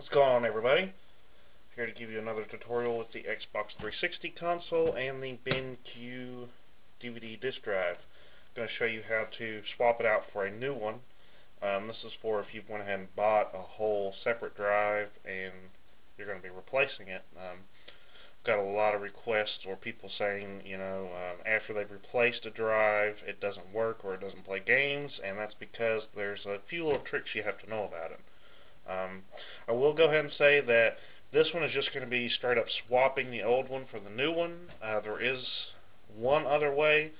What's going on everybody? Here to give you another tutorial with the Xbox 360 console and the BenQ DVD disk drive. I'm going to show you how to swap it out for a new one. Um, this is for if you went ahead and bought a whole separate drive and you're going to be replacing it. Um, got a lot of requests or people saying, you know, um, after they've replaced a drive, it doesn't work or it doesn't play games, and that's because there's a few little tricks you have to know about it. Um, I will go ahead and say that this one is just going to be straight up swapping the old one for the new one. Uh, there is one other way,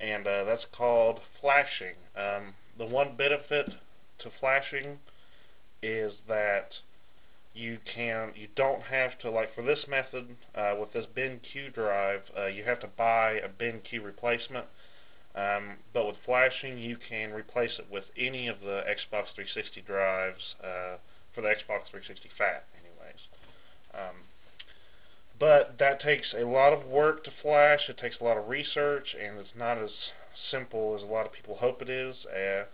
and uh, that's called flashing. Um, the one benefit to flashing is that you can you don't have to like for this method uh, with this BenQ drive uh, you have to buy a BenQ replacement um, but with flashing you can replace it with any of the Xbox 360 drives uh, for the Xbox 360 Fat anyways. Um, but that takes a lot of work to flash it takes a lot of research and it's not as simple as a lot of people hope it is uh,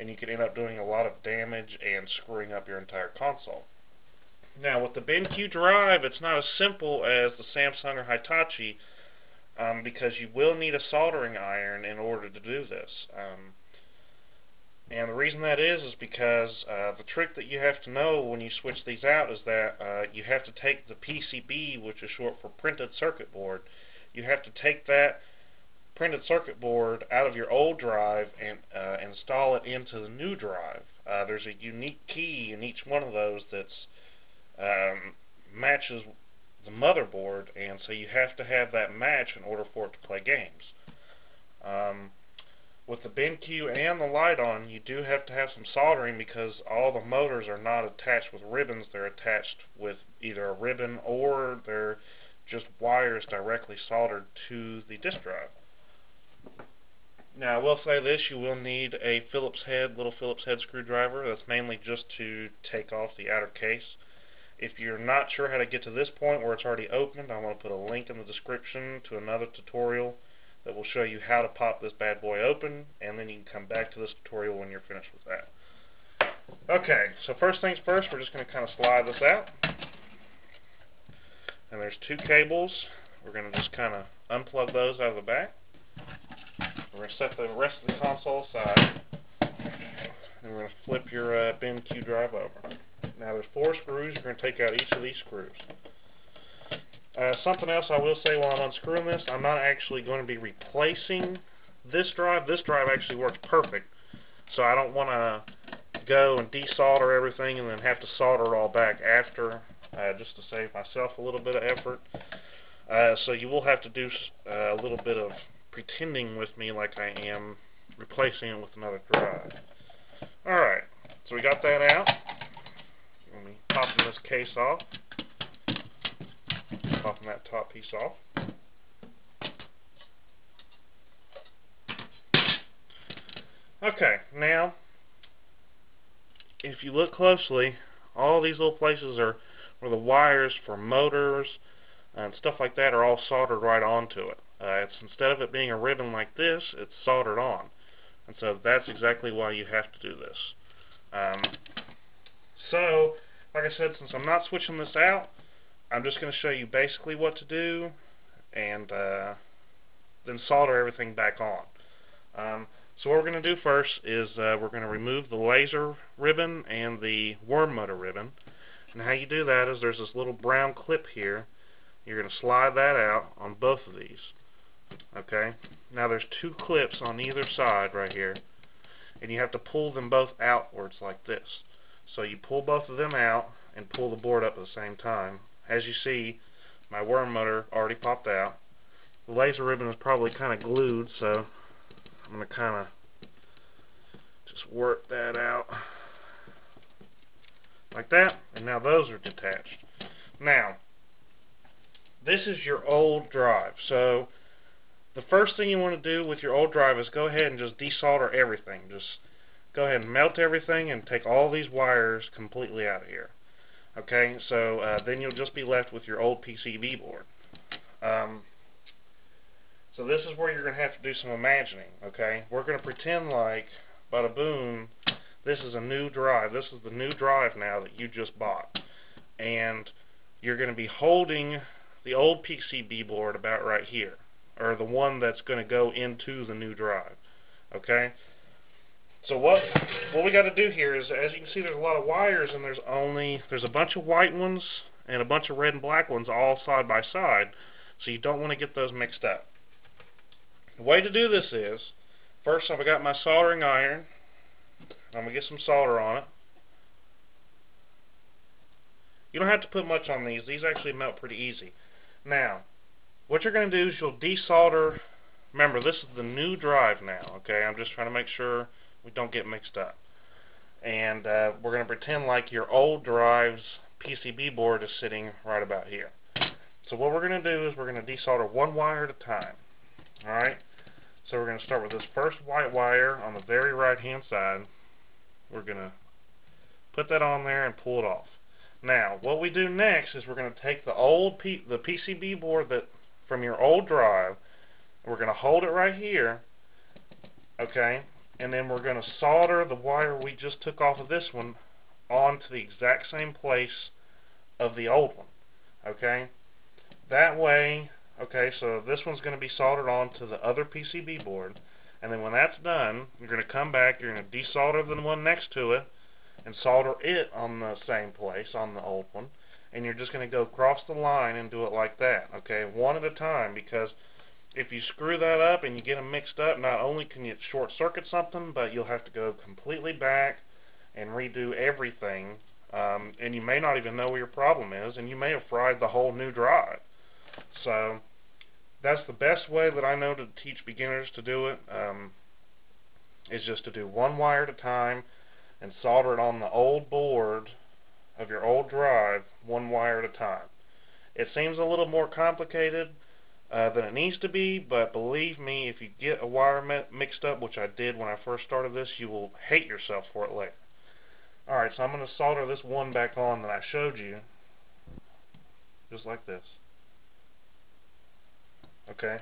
and you can end up doing a lot of damage and screwing up your entire console. Now, with the BenQ drive, it's not as simple as the Samsung or Hitachi um, because you will need a soldering iron in order to do this. Um, and the reason that is is because uh, the trick that you have to know when you switch these out is that uh, you have to take the PCB, which is short for printed circuit board, you have to take that printed circuit board out of your old drive and uh, install it into the new drive. Uh, there's a unique key in each one of those that's um, matches the motherboard, and so you have to have that match in order for it to play games. Um, with the BenQ and the Lite-On, you do have to have some soldering because all the motors are not attached with ribbons. They're attached with either a ribbon or they're just wires directly soldered to the disk drive. Now, I will say this, you will need a Phillips head, little Phillips head screwdriver. That's mainly just to take off the outer case. If you're not sure how to get to this point where it's already opened, I'm going to put a link in the description to another tutorial that will show you how to pop this bad boy open, and then you can come back to this tutorial when you're finished with that. Okay, so first things first, we're just going to kind of slide this out. And there's two cables. We're going to just kind of unplug those out of the back. We're going to set the rest of the console aside. And we're going to flip your uh, BenQ drive over. Now there's four screws. You're going to take out each of these screws. Uh, something else I will say while I'm unscrewing this, I'm not actually going to be replacing this drive. This drive actually works perfect. So I don't want to go and desolder everything and then have to solder it all back after uh, just to save myself a little bit of effort. Uh, so you will have to do uh, a little bit of pretending with me like I am replacing it with another drive. Alright, so we got that out case off. Popping that top piece off. Okay, now, if you look closely, all these little places are where the wires for motors and stuff like that are all soldered right onto it. Uh, it's instead of it being a ribbon like this, it's soldered on. And so that's exactly why you have to do this. Um, so, like I said, since I'm not switching this out, I'm just going to show you basically what to do and uh, then solder everything back on. Um, so what we're going to do first is uh, we're going to remove the laser ribbon and the worm motor ribbon. And how you do that is there's this little brown clip here. You're going to slide that out on both of these. Okay? Now there's two clips on either side right here. And you have to pull them both outwards like this. So you pull both of them out and pull the board up at the same time. As you see, my worm motor already popped out. The laser ribbon is probably kind of glued, so I'm going to kind of just work that out like that, and now those are detached. Now, this is your old drive, so the first thing you want to do with your old drive is go ahead and just desolder everything. Just go ahead and melt everything and take all these wires completely out of here. Okay, so uh, then you'll just be left with your old PCB board. Um, so this is where you're going to have to do some imagining, okay? We're going to pretend like, bada boom, this is a new drive. This is the new drive now that you just bought. And you're going to be holding the old PCB board about right here. Or the one that's going to go into the new drive. Okay? So what what we got to do here is, as you can see, there's a lot of wires, and there's only there's a bunch of white ones and a bunch of red and black ones all side by side. So you don't want to get those mixed up. The way to do this is, first I've got my soldering iron. I'm to get some solder on it. You don't have to put much on these. These actually melt pretty easy. Now, what you're going to do is you'll desolder. Remember, this is the new drive now, okay? I'm just trying to make sure we don't get mixed up. And uh, we're going to pretend like your old drive's PCB board is sitting right about here. So what we're going to do is we're going to desolder one wire at a time. Alright? So we're going to start with this first white wire on the very right hand side. We're going to put that on there and pull it off. Now, what we do next is we're going to take the old P the PCB board that from your old drive, we're going to hold it right here, okay, and then we're going to solder the wire we just took off of this one onto the exact same place of the old one, okay. That way, okay, so this one's going to be soldered onto the other PCB board, and then when that's done, you're going to come back, you're going to desolder the one next to it, and solder it on the same place, on the old one, and you're just going to go across the line and do it like that, okay, one at a time, because if you screw that up and you get them mixed up, not only can you short circuit something, but you'll have to go completely back and redo everything, um, and you may not even know where your problem is, and you may have fried the whole new drive. So that's the best way that I know to teach beginners to do it. Um, is just to do one wire at a time and solder it on the old board of your old drive one wire at a time. It seems a little more complicated uh, than it needs to be, but believe me, if you get a wire mixed up, which I did when I first started this, you will hate yourself for it later. Alright, so I'm going to solder this one back on that I showed you, just like this. Okay,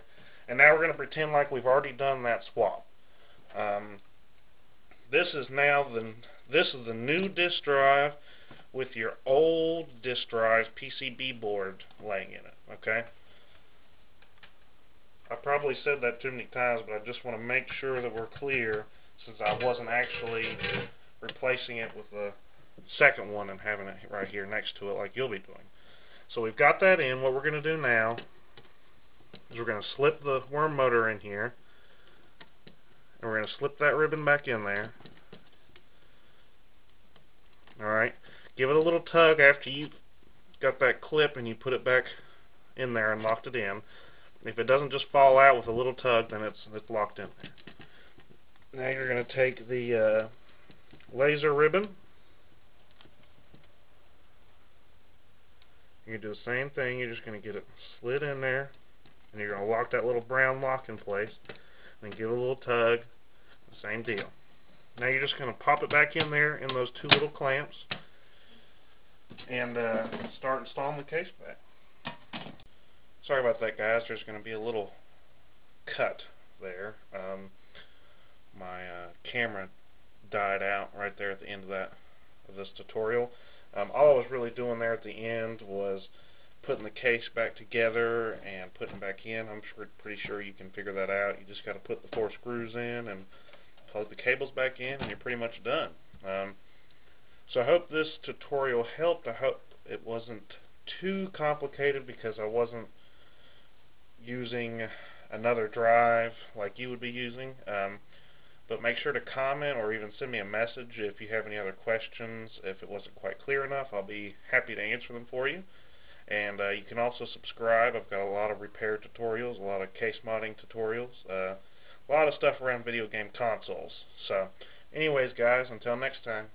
and now we're going to pretend like we've already done that swap. Um, this is now the this is the new disk drive with your old disk drive PCB board laying in it. Okay. I probably said that too many times, but I just want to make sure that we're clear since I wasn't actually replacing it with the second one and having it right here next to it like you'll be doing. So we've got that in. What we're going to do now is we're going to slip the worm motor in here and we're going to slip that ribbon back in there alright give it a little tug after you got that clip and you put it back in there and locked it in if it doesn't just fall out with a little tug then it's it's locked in there. Now you're going to take the uh, laser ribbon. You're going to do the same thing. You're just going to get it slid in there and you're going to lock that little brown lock in place and give it a little tug. Same deal. Now you're just going to pop it back in there in those two little clamps and uh, start installing the case back. Sorry about that guys, there's going to be a little cut there. Um, my uh, camera died out right there at the end of that of this tutorial. Um, all I was really doing there at the end was putting the case back together and putting back in. I'm sure, pretty sure you can figure that out. You just got to put the four screws in and plug the cables back in and you're pretty much done. Um, so I hope this tutorial helped. I hope it wasn't too complicated because I wasn't using another drive like you would be using. Um, but make sure to comment or even send me a message if you have any other questions. If it wasn't quite clear enough, I'll be happy to answer them for you. And uh, you can also subscribe. I've got a lot of repair tutorials, a lot of case modding tutorials. Uh, a lot of stuff around video game consoles. So, anyways, guys, until next time.